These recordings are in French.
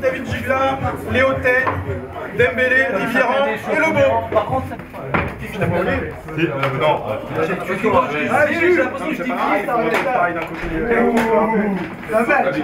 David Gigla, Léo Tay, Dembélé, Riviéran et Lobo. Par contre, je t'ai pas oublié Non. Ah, j'ai eu l'impression que je dis pareil d'un côté. La vache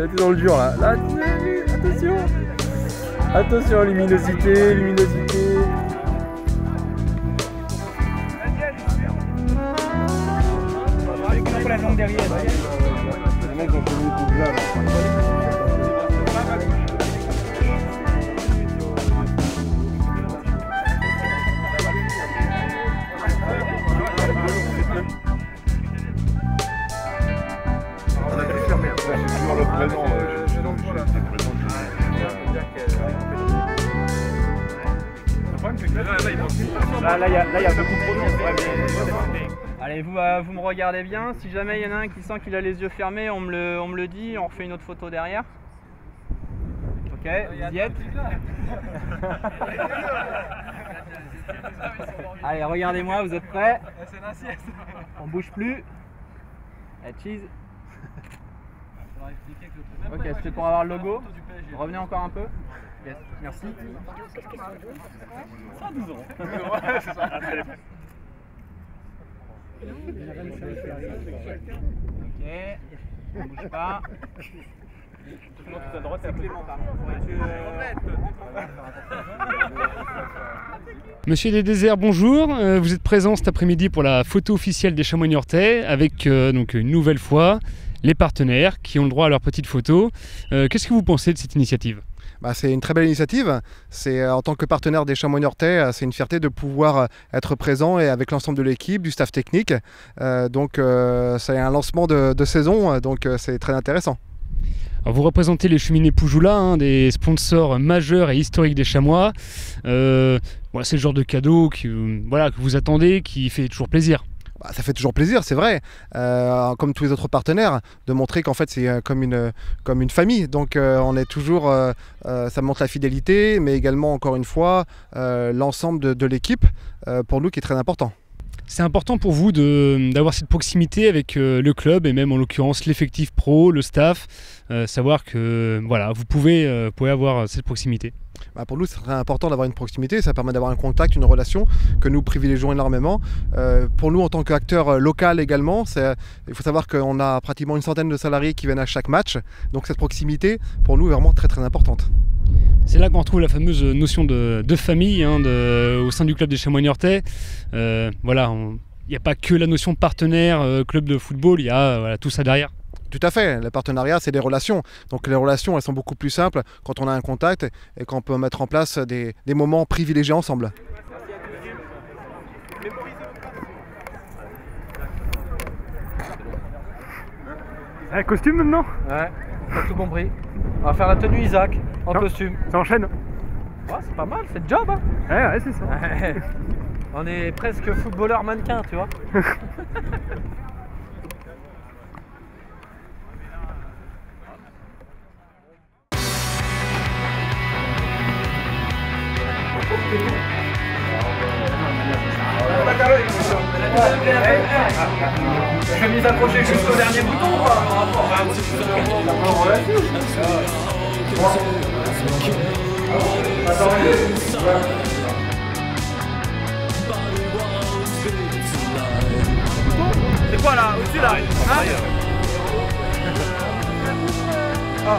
Là t'es dans le dur là. Là attention Attention luminosité, luminosité. Là, là, il y, a- là, il y a beaucoup de. Allez, vous, euh, vous me regardez bien. Si jamais il y en a un qui sent qu'il a les yeux fermés, on me le, on me le dit. On refait une autre photo derrière. Ok, vous y êtes Allez, regardez-moi, vous êtes prêts On bouge plus. Eh, cheese. Ok, c'était pour avoir le logo. Revenez encore un peu. Yes, merci. Ok, on bouge pas. C'est Clément, pardon. Monsieur des Déserts, bonjour. Euh, vous êtes présent cet après-midi pour la photo officielle des Chamois Niortais avec euh, donc une nouvelle fois les partenaires qui ont le droit à leur petite photo. Euh, Qu'est-ce que vous pensez de cette initiative? Bah, c'est une très belle initiative. C'est euh, en tant que partenaire des Chamois Niortais, euh, c'est une fierté de pouvoir euh, être présent et avec l'ensemble de l'équipe, du staff technique. Euh, donc euh, c'est un lancement de, de saison, donc euh, c'est très intéressant. Alors, Vous représentez les cheminées Poujoula, un des sponsors majeurs et historiques des Chamois. Voilà, c'est le genre de cadeau qui, voilà, que vous attendez, qui fait toujours plaisir. Bah, ça fait toujours plaisir, c'est vrai, Euh, comme tous les autres partenaires, de montrer qu'en fait c'est euh, comme une, comme une famille. Donc euh, on est toujours, ça montre la fidélité, mais également encore une fois l'ensemble de, l'équipe pour nous qui est très important. C'est important pour vous d'avoir cette proximité avec le club et même en l'occurrence l'effectif pro, le staff, savoir que voilà, vous pouvez, euh, pouvez avoir cette proximité. Bah, pour nous, c'est très important d'avoir une proximité, ça permet d'avoir un contact, une relation que nous privilégions énormément. Euh, pour nous, en tant qu'acteur euh, local également, il faut savoir qu'on a pratiquement une centaine de salariés qui viennent à chaque match. Donc cette proximité, pour nous, est vraiment très très importante. C'est là qu'on retrouve la fameuse notion de, famille hein, au sein du club des Chamois Niortais. Euh, voilà, il n'y a pas que la notion partenaire, club de football, il y a tout ça derrière. Tout à fait, le partenariat, c'est des relations. Donc les relations, elles sont beaucoup plus simples quand on a un contact et quand on peut mettre en place des, des moments privilégiés ensemble. Un costume maintenant Ouais, t'as tout compris. On va faire la tenue Isaac en Non. costume. Ça enchaîne Ouais, c'est pas mal, c'est le job. Hein. Ouais, ouais, c'est ça. On est presque footballeur mannequin, tu vois. Chemise accrochée jusqu'au dernier bouton ou pas C'est quoi là Au-dessus là? Hein? Ah,